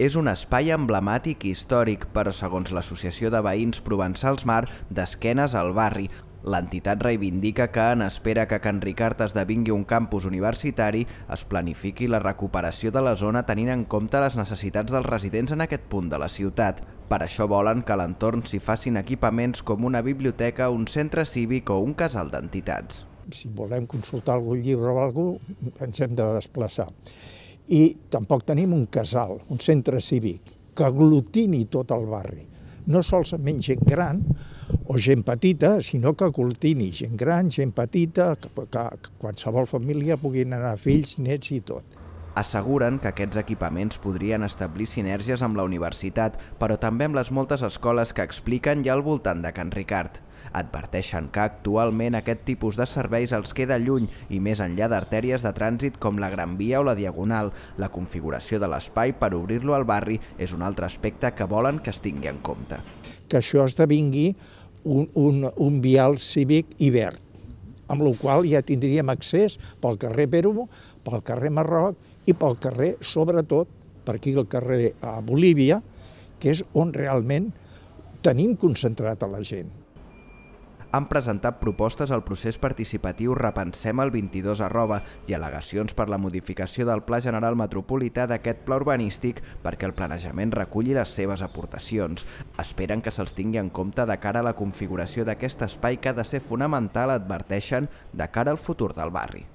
És un espai emblemàtic i històric, però segons l'Associació de Veïns Provençals Mar, d'esquenes al barri, L'entitat reivindica que, en espera que Can Ricard esdevingui un campus universitari, es planifiqui la recuperació de la zona tenint en compte les necessitats dels residents en aquest punt de la ciutat. Per això volen que a l'entorn s'hi facin equipaments com una biblioteca, un centre cívic o un casal d'entitats. Si volem consultar algun llibre o alguna cosa, ens hem de desplaçar. I tampoc tenim un casal, un centre cívic, que aglutini tot el barri. No solament gent gran, o gent petita, sinó que aglutini gent gran, gent petita, que, que, que qualsevol família puguin anar fills, nets i tot. Asseguren que aquests equipaments podrien establir sinergies amb la universitat, però també amb les moltes escoles que expliquen ja al voltant de Can Ricard. Adverteixen que actualment aquest tipus de serveis els queda lluny i més enllà d'artèries de trànsit com la Gran Via o la Diagonal. La configuració de l'espai per obrir-lo al barri és un altre aspecte que volen que es tingui en compte. Que això esdevingui un, un, un vial cívic i verd, amb la qual ja tindríem accés pel carrer Perú, pel carrer Marroc i pel carrer, sobretot, per aquí el carrer a Bolívia, que és on realment tenim concentrat a la gent han presentat propostes al procés participatiu Repensem el 22 arroba i al·legacions per la modificació del Pla General Metropolità d'aquest pla urbanístic perquè el planejament reculli les seves aportacions. Esperen que se'ls tingui en compte de cara a la configuració d'aquest espai que ha de ser fonamental, adverteixen, de cara al futur del barri.